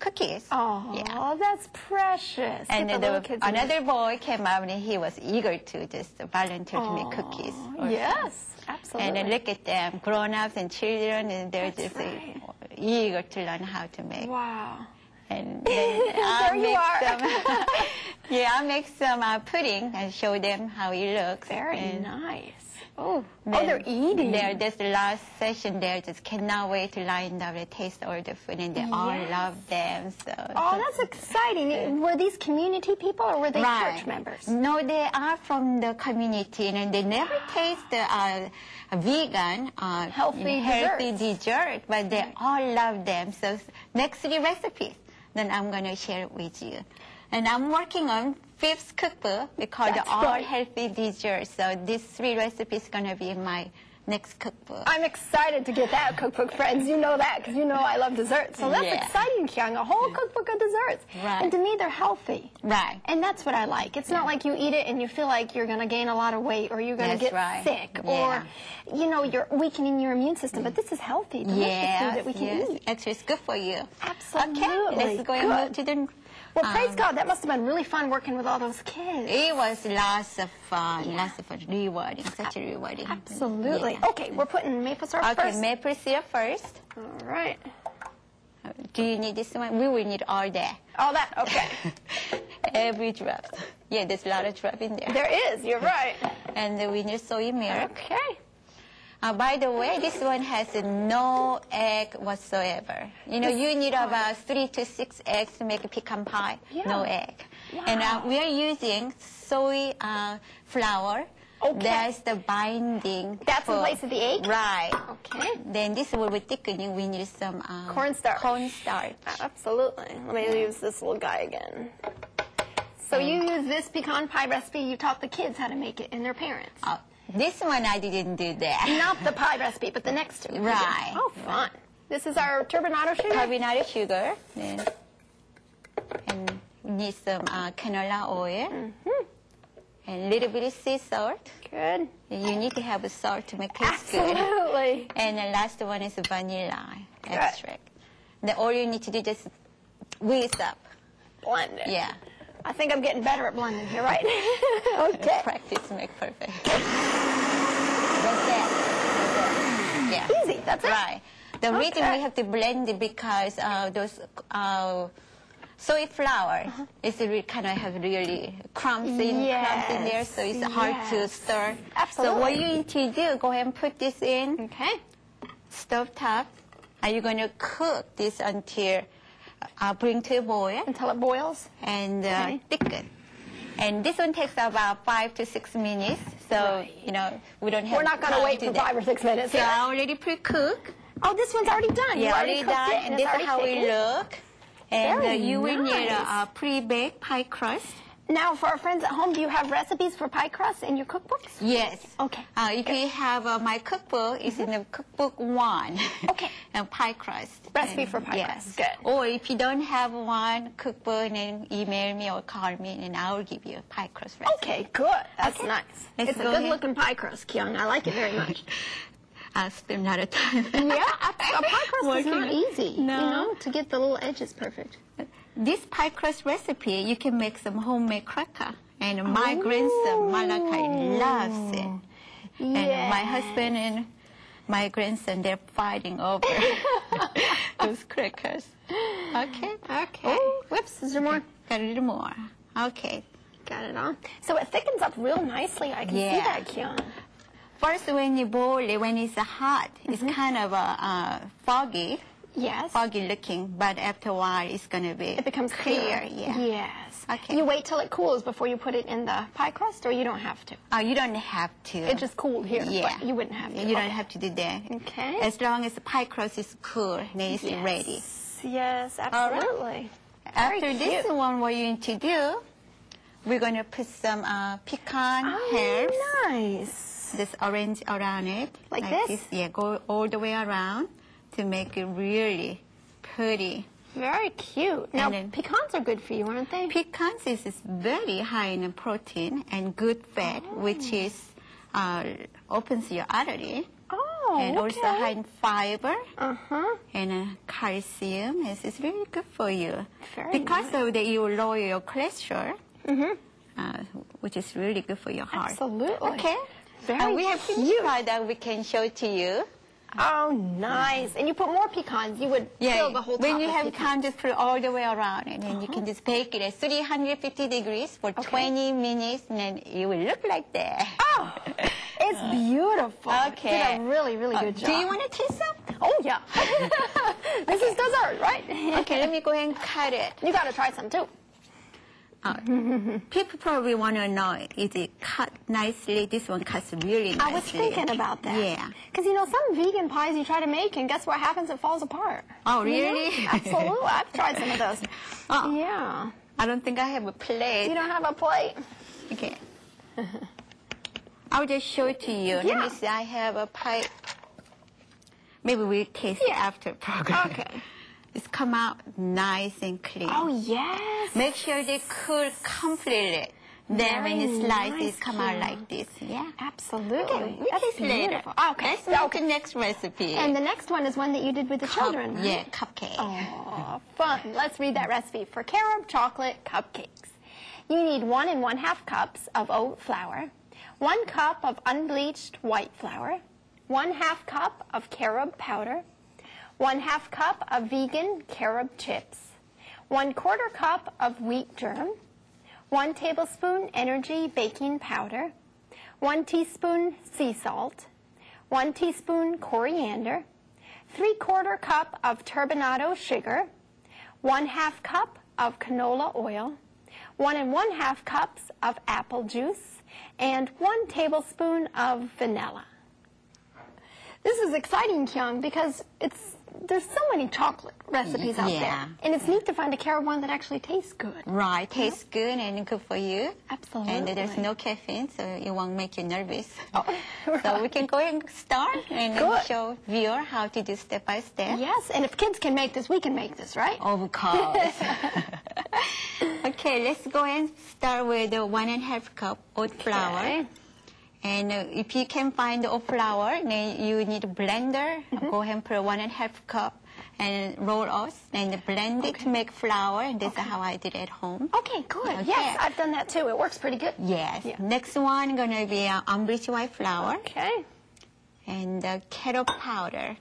cookies. Oh, yeah. that's precious. And the the, another boy came out and he was eager to just volunteer to make cookies. Yes, absolutely. And look at them, grown-ups and children, and they're That's just uh, right. eager to learn how to make. Wow. And then I make are. Some, yeah, I make some uh, pudding and show them how it looks. Very and nice. Oh, oh, they're eating. There, this last session there, just cannot wait to line up and taste all the food, and they all love them. So. Oh, that's exciting. Were these community people or were they Right. church members? No, they are from the community, and they never taste the uh, vegan uh, Healthy healthy dessert, but they all love them. So next three recipes, then I'm gonna share it with you. And I'm working on fifth cookbook That's they're all right. healthy desserts. So these three recipes gonna be my next cookbook. I'm excited to get that cookbook, friends. You know that because you know I love desserts. So that's Yeah. exciting, Kyong. A whole cookbook of desserts. Right. And to me, they're healthy. Right. And that's what I like. It's not like you eat it and you feel like you're going to gain a lot of weight or you're going to get right. sick Yeah. or, you know, you're weakening your immune system. But this is healthy, delicious food that we can yes. eat. Actually, it's good for you. Absolutely. Okay, let's go and move to the. Well, praise um, God. That must have been really fun working with all those kids. It was lots of fun, lots of fun, rewarding, such a rewarding. Absolutely. Yeah. Okay, we're putting maple syrup Okay, first. maple syrup first. all right. Do you need this one? We will need all that. All that. Okay. Every drop. Yeah, there's a lot of drop in there. there is. You're right. And then we need soy milk. Okay. Uh, by the way, this one has no egg whatsoever. You know, you need about three to six eggs to make a pecan pie. No Yeah. egg. And uh, we are using soy uh, flour. Okay. That's the binding. That's in for- place of the egg? Right. Okay. Then this will be thickening. We need some uh, Cornstarch. Cornstarch. Absolutely. Let me use this little guy again. So you use this pecan pie recipe. You taught the kids how to make it and their parents. Oh, this one I didn't do that. Not the pie recipe, but the next two. Right. Oh, fun. This is our turbinado sugar. Turbinado sugar. Then, and need some uh, canola oil. Mm-hmm. And a little bit of sea salt. Good. You need to have a salt to make taste good. Absolutely. And the last one is vanilla Good. extract. The all you need to do is just whisk up. Blend it. Yeah. I think I'm getting better at blending here, right? okay. Practice make perfect. That's it. That's it. Yeah. Easy. That's it. Right. The reason we have to blend it because uh, those uh, soy flour is really kind of have really crumbs in crumbs in there, so it's hard to stir. Absolutely. So what you need to do, go ahead and put this in Okay. stove top. Are you going to cook this until uh, bring to a boil Until it boils. and uh, Okay. thicken? And this one takes about five to six minutes, so Right. you know we don't have. We're not going to wait for five or six minutes. So. I already pre-cook. Oh, this one's already done. Yeah, already already done. it, And this is how we look. And uh, you will need a, nice. a pre-baked pie crust. Now, for our friends at home, do you have recipes for pie crust in your cookbooks? Yes. Okay. Uh, you can have uh, my cookbook. It's in the cookbook one. Okay. and pie crust. Recipe And- for pie yes. crust. Good. Or if you don't have one cookbook, then email me or call me, and I will give you a pie crust recipe. Okay, good. That's Okay. nice. Let's it's a good-looking pie crust, Kyong. I like it very much. I'll spend a lot of time. yeah, a, a pie crust is not easy. No. You know, to get the little edges perfect. This pie crust recipe, you can make some homemade cracker. And my grandson, Malachi, loves it. And my husband and my grandson, they're fighting over those crackers. Okay? Okay. Oh, whoops. Is there more? Got a little more. Okay. got it on. So it thickens up real nicely. I can see that, Kyong. First, when you boil it, when it's hot, it's kind of uh, uh, foggy, Yes. foggy looking, but after a while, it's going to be It becomes clear. Yeah. Yes. Okay. You wait till it cools before you put it in the pie crust, or you don't have to? Oh, you don't have to. It just cooled here, Yeah. you wouldn't have to. You don't have to do that. Okay. As long as the pie crust is cool, then it's Yes. ready. Yes, right. absolutely. After this one, what you need to do, we're going to put some uh, pecan herbs. Oh, nice. This orange around it. Like this? Yeah, go all the way around to make it really pretty. Very cute. Now, And then- pecans are good for you, aren't they? Pecans is is very high in protein and good fat, which is uh, opens your artery. oh, and okay. also high in fiber Uh-huh. and uh, calcium. It's, it's really good for you. Very because of that, you lower your cholesterol, Mm-hmm. uh, which is really good for your heart. Absolutely. Okay. Very and we have cute. finished product we can show to you. Oh, nice. And you put more pecans. You would fill the whole top when you have pecans. time, just put it all the way around, and then you Uh-huh. can just bake it at 350 degrees for 20 minutes, and then it will look like that. Oh, it's beautiful. Okay. You did a really, really Uh, good job. Do you want to taste some? Oh, yeah. this is dessert, right? Okay, let me go ahead and cut it. You got to try some, too. Uh, people probably want to know, is it cut nicely? This one cuts really nicely. I was thinking about that. Yeah. Because, you know, some vegan pies you try to make, and guess what happens? It falls apart. Oh, You know? really? Absolutely. I've tried some of those. Oh. Yeah. I don't think I have a plate. You don't have a plate. Okay. I'll just show it to you. Yeah. Let me see. I have a pipe. Maybe we'll taste it Yeah. after program. Okay. It's come out nice and clean. Oh, yes. Make sure they cool completely. Then when you slice nice, it, come out like this. Yeah. Absolutely. Okay, we That's beautiful. Ah, okay. Let's make okay. the next recipe. And the next one is one that you did with the Cup- children. right? Yeah, cupcake. Oh, fun. Let's read that recipe for carob chocolate cupcakes. You need one and one half cups of oat flour, one cup of unbleached white flour, one half cup of carob powder, one half cup of vegan carob chips, one quarter cup of wheat germ, one tablespoon Ener-G baking powder, one teaspoon sea salt, one teaspoon coriander, three quarter cup of turbinado sugar, one half cup of canola oil, one and one half cups of apple juice, and one tablespoon of vanilla. This is exciting, Kyong, because it's there's so many chocolate recipes out Yeah. there, and it's neat to find a carob one that actually tastes good. Right, tastes good and good for you. Absolutely. And there's no caffeine, so it won't make you nervous. Oh, So we can go ahead and start and Good. show viewer how to do step by step. Yes, and if kids can make this, we can make this, right? Of course. okay, let's go and start with the one and a half cup oat flour. Okay. And uh, if you can find the flour, then you need a blender. Mm-hmm. Go ahead and put one and a half cup and roll us and blend it to make flour. And this is how I did it at home. Okay, good. Okay. Yes, I've done that too. It works pretty good. Yes. Yeah. Next one gonna be uh, unbleached white flour Okay. and uh, carob powder.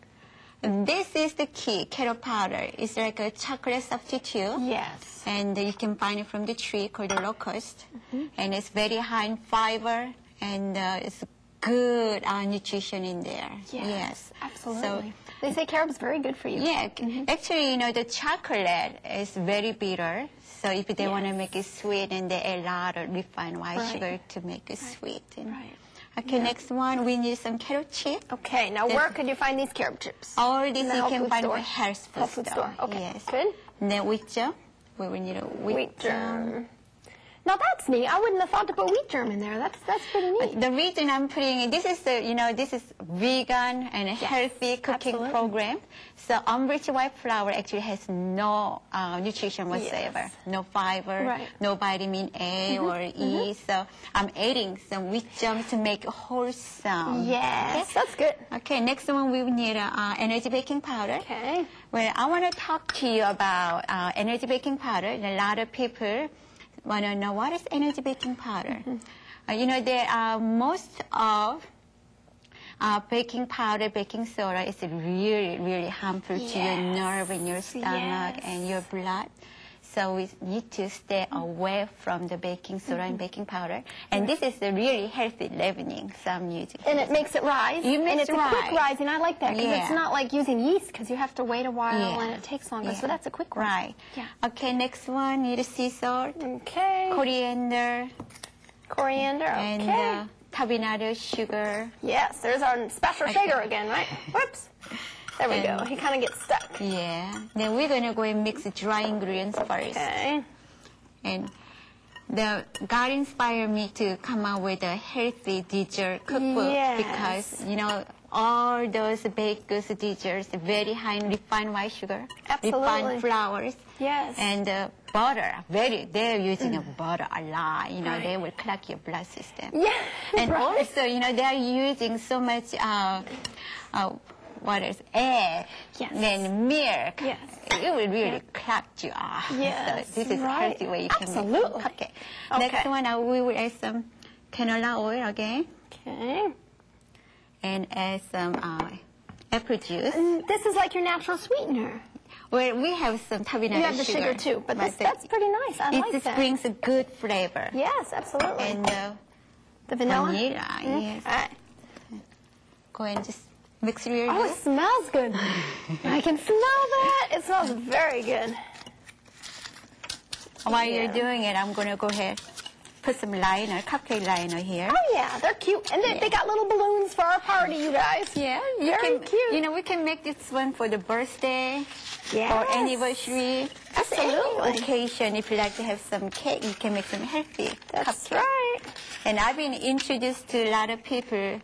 This is the key. Carob powder It's like a chocolate substitute. Yes. and you can find it from the tree called the locust. Mm-hmm. And it's very high in fiber, and uh, it's good uh, nutrition in there. Yes, absolutely. So, they say carob's very good for you. yeah, actually, you know, the chocolate is very bitter. So if they want to make it sweet, and they add a lot of refined white Right. sugar to make it sweet. And- Right. Okay, next one, we need some carob chips. Okay, now where could you find these carob chips? All these the you can find store? in health food, Health food store. Okay, Yes. good. And then wheat germ. We will need a wheat, Wheat germ. Now that's neat. I wouldn't have thought to put wheat germ in there. That's that's pretty neat. The reason I'm putting it, this is the, you know, this is vegan and healthy cooking absolutely. program. So unbleached white flour actually has no uh, nutrition whatsoever, Yes. no fiber, Right. no vitamin A or E. So I'm adding some wheat germ to make it wholesome. Yes, that's good. Okay, next one we need uh, uh, Ener-G baking powder. Okay. Well, I want to talk to you about uh, Ener-G baking powder. A lot of people want to know what is Ener-G baking powder. Uh, you know, there are most of uh, baking powder, baking soda is really, really harmful to your nerve and your stomach Yes. and your blood. So we need to stay away from the baking soda and baking powder. And this is a really healthy leavening, so I'm using. And it makes it rise. You make and it's it a quick rise. and I like that because it's not like using yeast because you have to wait a while Yeah. and it takes longer. So that's a quick one. Right. Yeah. Okay, next one, need sea salt, Okay. coriander, Coriander. Okay. and uh, tabinado sugar. yes, there's our special Okay. shaker again, right? Whoops. There we go. He kind of gets stuck. Yeah. Then we're gonna go and mix the dry ingredients first. Okay. And the God inspired me to come up with a healthy dessert cookbook Yes. because you know all those baked goods desserts very high in refined white sugar, Absolutely. refined flours, Yes. and uh, butter. Very, they're using a butter a lot. You know, Right. they will clog your blood system. Yeah. And right. also, you know, they are using so much, uh, uh, what is egg, Yes. then milk. Yes. It will really clog you off. Yes, So this is right. healthy way you can Absolutely. make cupcake. Okay. Next one, uh, we will add some canola oil again Okay. and add some uh, apple juice. And this is like your natural sweetener. Well, we have some tabinado You have the sugar too, but this, that's pretty nice. I it like just that. brings a good flavor. Yes, absolutely. And uh, the vanilla. vanilla, Mm. yes. All right. Go and just mix it really Oh, it smells good. I can smell that. It smells very good. While Yeah. you're doing it, I'm gonna go ahead put some liner, cupcake liner here. Oh yeah, they're cute, and they, they got little balloons for our party, you guys. Yeah, you Very can, cute. You know, we can make this one for the birthday Yes. or anniversary. Absolutely. any occasion. If you like to have some cake, you can make some healthy That's cupcake. right. And I've been introduced to a lot of people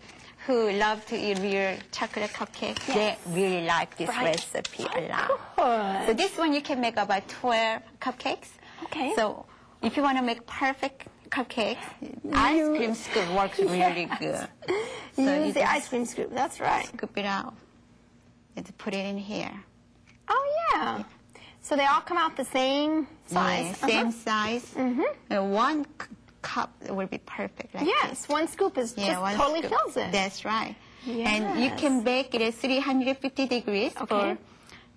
who love to eat real chocolate cupcake. Yes. They really like this Right. recipe a lot. Good. So this one you can make about 12 cupcakes. Okay. So if you want to make perfect cupcakes, ice cream scoop works really good. So you Use the ice cream scoop. That's right. scoop it out and put it in here. Oh yeah. So they all come out the same size. Yeah, same Uh-huh. size. Mm-hmm. And one cup will be perfect. Like Yes, this. one scoop is Yeah, just one totally scoop. fills it. That's right. And you can bake it at 350 degrees Okay. for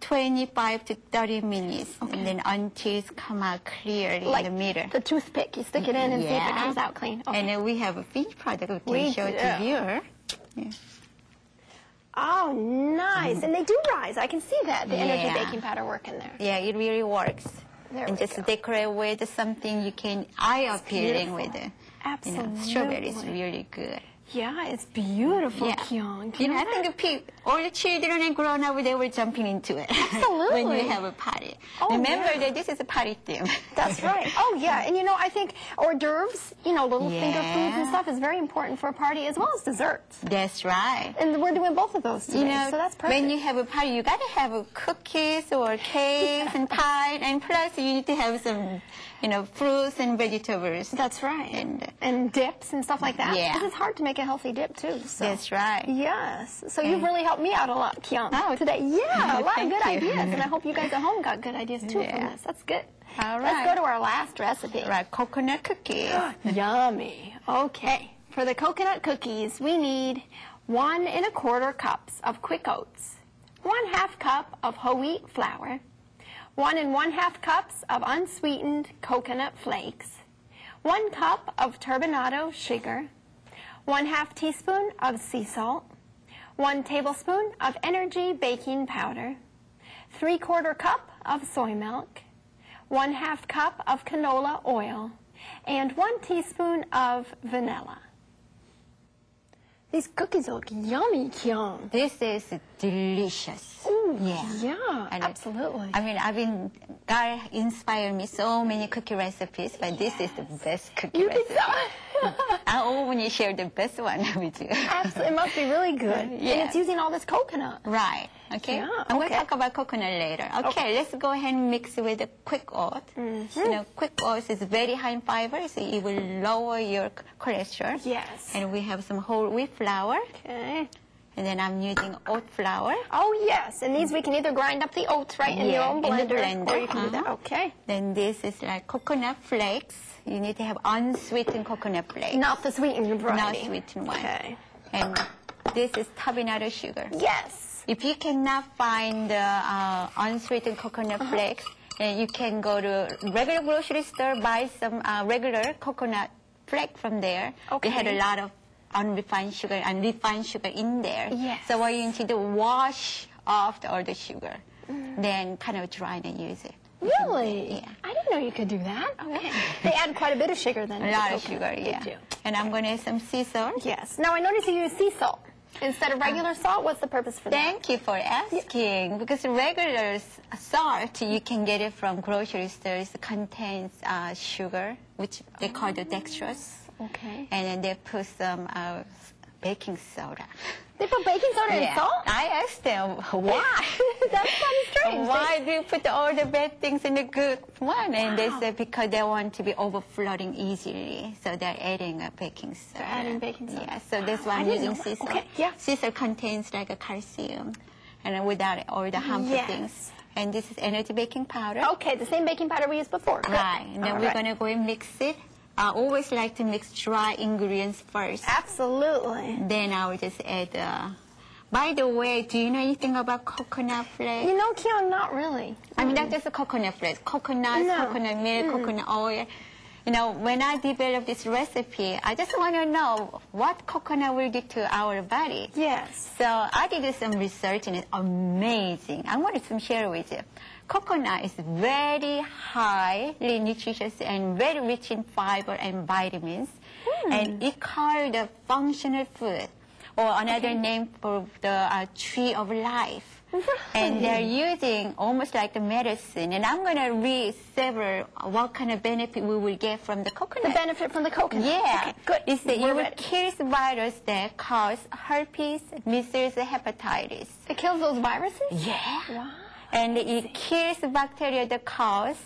25 to 30 minutes, and then until it's come out clearly like in the middle. the toothpick. You stick it in and see if it comes out clean. Okay. And then we have a finished product we can We show do. to viewer. Yeah. oh, nice. And they do rise. I can see that. The Ener-G baking powder working there. Yeah, it really works. There and just go. decorate with something you can eye appealing with it. You know, strawberry is really good. Yeah, it's beautiful, Yeah. Kyong. You know, I think pe- all the children and grown up, they were jumping into it. when you have a party. Oh, Remember yeah. that this is a party theme. That's right. Oh, yeah. And you know, I think hors d'oeuvres, you know, little finger foods and stuff is very important for a party as well as desserts. That's right. And we're doing both of those today, You know, so that's perfect. when you have a party, you gotta have uh, cookies or cakes and pie, and plus you need to have some, you know, fruits and vegetables. That's right. And, uh, And dips and stuff like that. Yeah. Because it's hard to make a healthy dip, too. So. That's right. Yes. So you've really helped me out a lot, Kyong, Oh, today. Yeah, a lot of good you. ideas. And I hope you guys at home got good ideas, too, from Yeah. this. That's good. All right. Let's go to our last recipe. Right, coconut cookies. Yummy. Okay. For the coconut cookies, we need one and a quarter cups of quick oats, one half cup of whole wheat flour, one and one half cups of unsweetened coconut flakes, one cup of turbinado sugar, one half teaspoon of sea salt, one tablespoon of Ener-G baking powder, three quarter cup of soy milk, one half cup of canola oil, and one teaspoon of vanilla. These cookies look yummy, Kyong. This is delicious. Ooh, yeah. yeah, And absolutely. I mean, I've been, God inspired me so many cookie recipes, but this is the best cookie You recipe. So? when you share the best one with you. Absolutely, it must be really good. Yeah. And it's using all this coconut. Right. Okay. Yeah, I'm going okay. to talk about coconut later. Okay, Okay. let's go ahead and mix it with the quick oat. Mm-hmm. You know, quick oats is very high in fiber, so it will lower your cholesterol. Yes. And we have some whole wheat flour, Okay. and then I'm using oat flour. Oh, yes. And these we can either grind up the oats, right, in your Yeah, own in the blender, blender, or you can do that. uh-huh. Okay. Then this is like coconut flakes. You need to have unsweetened coconut flakes. Not the sweetened variety. Not sweetened one. Okay. And this is tabinado sugar. Yes. If you cannot find the uh, unsweetened coconut Uh-huh. flakes, And you can go to regular grocery store, buy some uh, regular coconut flake from there. Okay. They had a lot of unrefined sugar and refined sugar in there. Yes. So what you need to do, wash off the, all the sugar, then kind of dry and use it. Really? Yeah. I didn't know you could do that. Okay. they add quite a bit of sugar then. A lot of sugar, yeah. you? And I'm going to add some sea salt. Yes. Now I noticed you use sea salt instead of regular salt. What's the purpose for that? Thank you for asking. Because regular salt, you can get it from grocery stores, contains uh, sugar, which they call the dextrose. Okay. And then they put some uh, baking soda. They put baking soda in Yeah. salt? I asked them, why? That's kind of strange. Why do you put all the bad things in the good one? And they said because they want to be overflowing easily, so they're adding a baking soda. They're adding baking soda. Yeah, so that's Wow, why I I'm using sea salt. Okay, yeah. Sea salt contains like a calcium, and without all the harmful Yes. things. And this is Ener-G baking powder. Okay, the same baking powder we used before. Right, and then All we're right. gonna go and mix it. I always like to mix dry ingredients first. Absolutely. Then I will just add. Uh, by the way, do you know anything about coconut flakes? You know, Kyong, not really. I mean, that's just a coconut flakes, coconut, No. coconut milk, coconut oil. You know, when I developed this recipe, I just want to know what coconut will do to our body. Yes. So I did some research and it's amazing. I wanted to share with you. Coconut is very highly nutritious and very rich in fiber and vitamins. And it called the functional food or another name for the uh, tree of life. And they're using almost like a medicine. And I'm going to read several uh, what kind of benefit we will get from the coconut. The benefit from the coconut. Yeah, Okay, good. It's that We're will ready. kill virus that cause herpes, measles, hepatitis. It kills those viruses? Yeah. Wow. And it kills bacteria that cause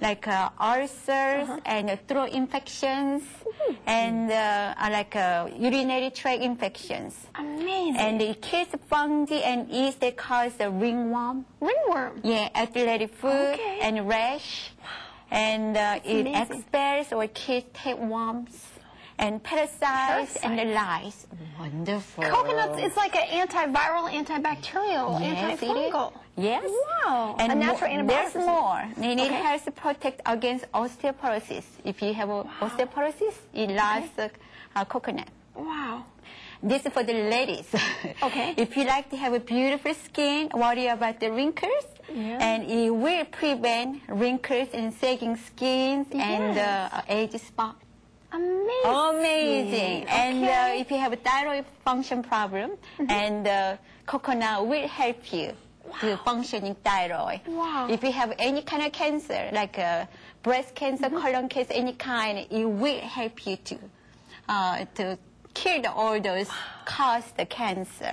like uh, ulcers Uh-huh. and uh, throat infections Mm-hmm. and uh, uh, like uh, urinary tract infections. Amazing. And it kills fungi and yeast that cause the ringworm. ringworm. Yeah, athletic foot Okay. and rash. And uh, it amazing. expels or kills tapeworms and parasites and the lice. Wonderful. Coconuts is like an antiviral, antibacterial, Yes, antifungal. Yes. Wow. And a natural mo- antibiotic. There's more. And it Okay. helps protect against osteoporosis. If you have a osteoporosis, it loves the uh, coconut. Wow. This is for the ladies. Okay. if you like to have a beautiful skin, worry about the wrinkles. Yeah. And it will prevent wrinkles and sagging skins and Yes. uh, age spot. Amazing. Amazing. And uh, if you have a thyroid function problem, and uh, coconut will help you to functioning thyroid. Wow. If you have any kind of cancer, like uh, breast cancer, colon cancer, any kind, it will help you to uh, to kill the, all those cause the cancer.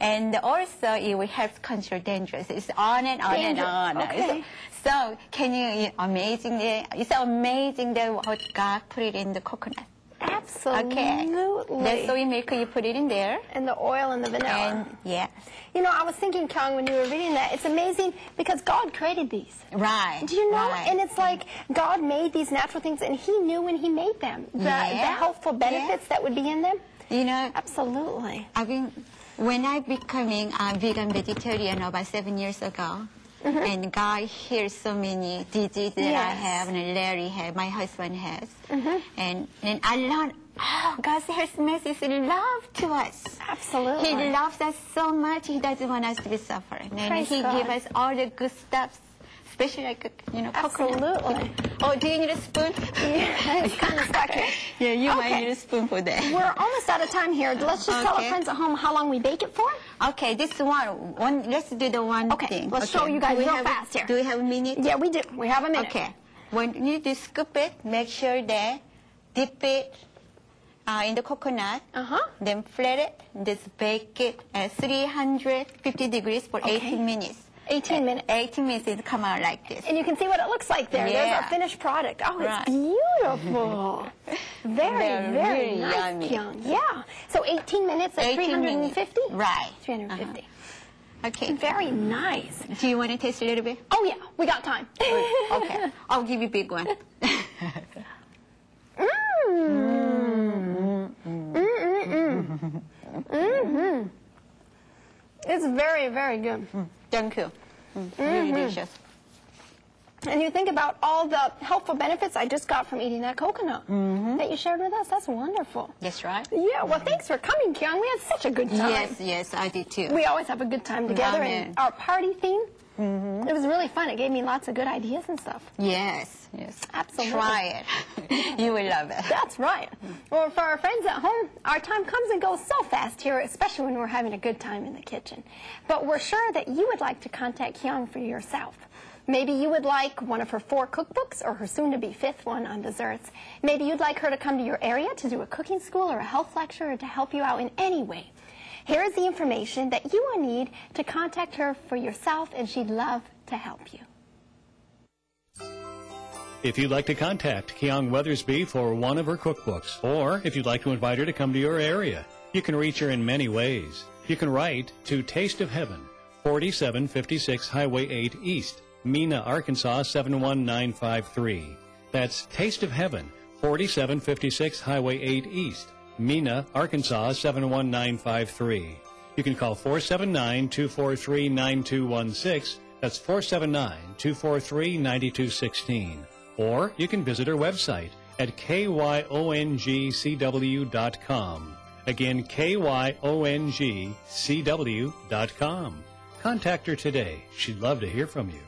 And also, it will help control dangerous. It's on and on Danger- and on. okay. So, can you, amazing, it's amazing that what God put it in the coconut. Absolutely. Okay. That's soy milk, you put it in there. and the oil and the vanilla. And yes, you know, I was thinking, Kyong, when you were reading that, it's amazing because God created these. right. Do you know? Right. And it's like God made these natural things, and He knew when He made them the, the Yeah. healthful benefits that would be in them. you know, Absolutely. I mean, when I becoming a vegan vegetarian about seven years ago, and God hears so many diseases that I. Have and Larry has, my husband has, Mm-hmm. and and I learned, oh, God's message is love to us. Absolutely. He loves us so much. He doesn't want us to be suffering, and He God. gives us all the good stuff, especially like you know coconut. Absolutely. Oh, do you need a spoon? Yeah, it's kind of stucky. yeah, you might need a spoon for that. We're almost out of time here. Let's just tell our friends at home how long we bake it for. Okay, this one, one. Let's do the one Okay, thing. let's show you guys real have- fast here. Do we have a minute? Yeah, we do. We have a minute. Okay. When you do scoop it, make sure that dip it uh, in the coconut. Uh-huh. Then flat it. Just bake it at 350 degrees for Okay. 18 minutes. 18 eh. minutes. 18 minutes, it come out like this. And you can see what it looks like there. Yeah. There's our finished product. Oh, it's Right. beautiful. Very, very really nice, yummy. Yeah. So 18 minutes at 18 minutes. 350? Right. 350. Uh-huh. Okay. Very nice. Do you want to taste a little bit? Oh, yeah. We got time. Okay. I'll give you a big one. Mmm. It's very, very good. Thank you. Mm, Really delicious. And you think about all the helpful benefits I just got from eating that coconut mm-hmm. that you shared with us. That's wonderful. That's right. Yeah, well, thanks for coming, Kyong. We had such a good time. Yes, yes, I did too. We always have a good time together. Amen. And our party theme, mm-hmm. it was really fun. It gave me lots of good ideas and stuff. Yes, yes. Absolutely. Try it. you will love it. That's right. Well, for our friends at home, our time comes and goes so fast here, especially when we're having a good time in the kitchen. But we're sure that you would like to contact Kyong for yourself. Maybe you would like one of her four cookbooks or her soon-to-be fifth one on desserts. Maybe you'd like her to come to your area to do a cooking school or a health lecture or to help you out in any way. Here is the information that you will need to contact her for yourself, and she'd love to help you. If you'd like to contact Kyong Weathersby for one of her cookbooks, or if you'd like to invite her to come to your area, you can reach her in many ways. You can write to Taste of Heaven, 4756 Highway 8 East, Mena, Arkansas 71953. That's Taste of Heaven, 4756 Highway 8 East, Mena, Arkansas 71953. You can call 479-243-9216. That's 479-243-9216. Or you can visit her website at kyongcw.com. Again, kyongcw.com. Contact her today. She'd love to hear from you.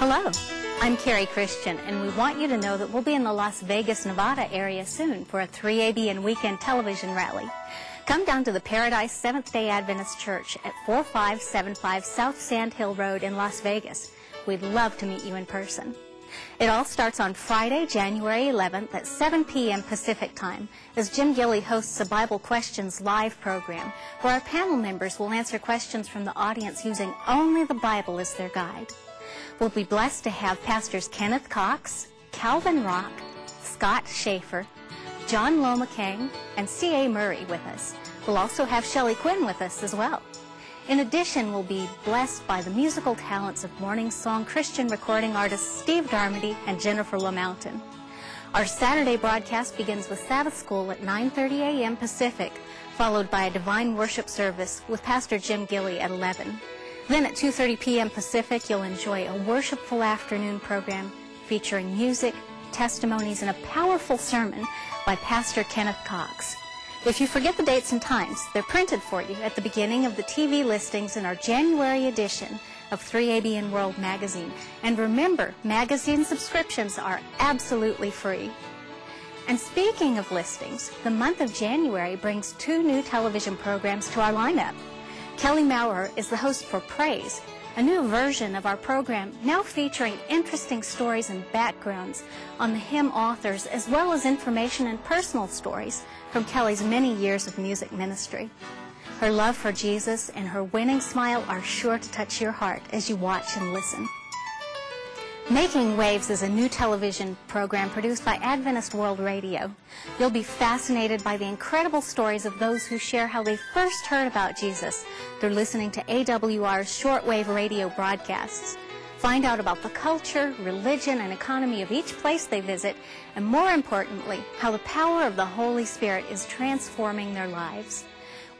Hello, I'm Carrie Christian, and we want you to know that we'll be in the Las Vegas, Nevada area soon for a 3ABN weekend television rally. Come down to the Paradise Seventh day Adventist Church at 4575 South Sand Hill Road in Las Vegas. We'd love to meet you in person. It all starts on Friday, January 11th at 7 p.m. Pacific Time as Jim Gilley hosts a Bible Questions live program where our panel members will answer questions from the audience using only the Bible as their guide. We'll be blessed to have pastors Kenneth Cox, Calvin Rock, Scott Schaefer, John Lomacang, and C.A. Murray with us. We'll also have Shelley Quinn with us as well. In addition, we'll be blessed by the musical talents of morning song Christian recording artists Steve Darmody and Jennifer LaMountain. Our Saturday broadcast begins with Sabbath School at 9.30 a.m. Pacific, followed by a divine worship service with Pastor Jim Gilley at 11. Then at 2.30 p.m. Pacific, you'll enjoy a worshipful afternoon program featuring music, testimonies, and a powerful sermon by Pastor Kenneth Cox. If you forget the dates and times, they're printed for you at the beginning of the TV listings in our January edition of 3ABN World magazine. And remember, magazine subscriptions are absolutely free. And speaking of listings, the month of January brings two new television programs to our lineup. Kelly Mowrer is the host for Praise, a new version of our program now featuring interesting stories and backgrounds on the hymn authors as well as information and personal stories from Kelly's many years of music ministry. Her love for Jesus and her winning smile are sure to touch your heart as you watch and listen. Making Waves is a new television program produced by Adventist World Radio. You'll be fascinated by the incredible stories of those who share how they first heard about Jesus through listening to AWR's shortwave radio broadcasts. Find out about the culture, religion, and economy of each place they visit, and more importantly, how the power of the Holy Spirit is transforming their lives.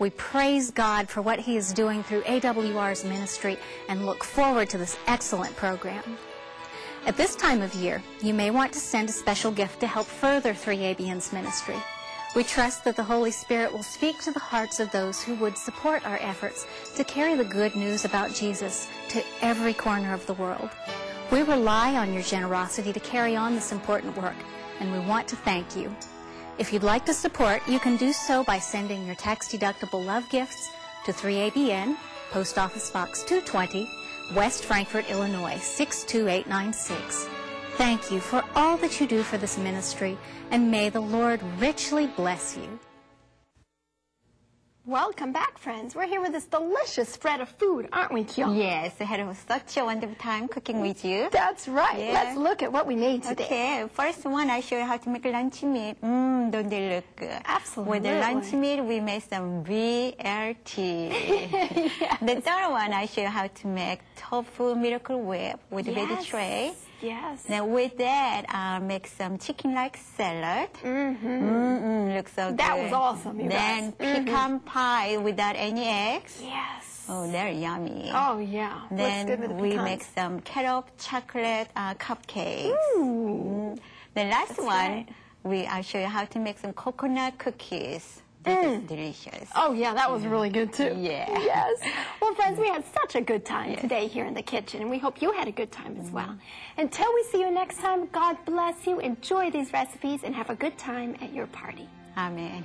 We praise God for what He is doing through AWR's ministry and look forward to this excellent program. At this time of year, you may want to send a special gift to help further 3ABN's ministry. We trust that the Holy Spirit will speak to the hearts of those who would support our efforts to carry the good news about Jesus to every corner of the world. We rely on your generosity to carry on this important work, and we want to thank you. If you'd like to support, you can do so by sending your tax-deductible love gifts to 3ABN, Post Office Box 220, West Frankfort, Illinois 62896. Thank you for all that you do for this ministry, and may the Lord richly bless you. Welcome back, friends. We're here with this delicious spread of food, aren't we, Kyong? Yes, I had such a wonderful time cooking with you. That's right. Yeah. Let's look at what we made today. Okay, first one I show you how to make lunch meat. Mmm, don't they look good? Absolutely. With the lunch meat, we made some BLT. The third one I show you how to make tofu miracle whip with the veggie tray. Yes. Now with that, I'll make some chicken-like salad. Mm-hmm. looks so That good. was awesome, you Then guys. Pecan pie without any eggs. Yes. Oh, they're yummy. Oh, yeah. Then Looks good with the we make some carob chocolate uh, cupcakes. Ooh. The last That's one, right. we I'll show you how to make some coconut cookies. This is eh. delicious. Oh, yeah, that was mm. really good too. Yeah. Yes. Well, friends, we had such a good time today here in the kitchen, and we hope you had a good time as mm-hmm. well. Until we see you next time, God bless you. Enjoy these recipes and have a good time at your party. Amen.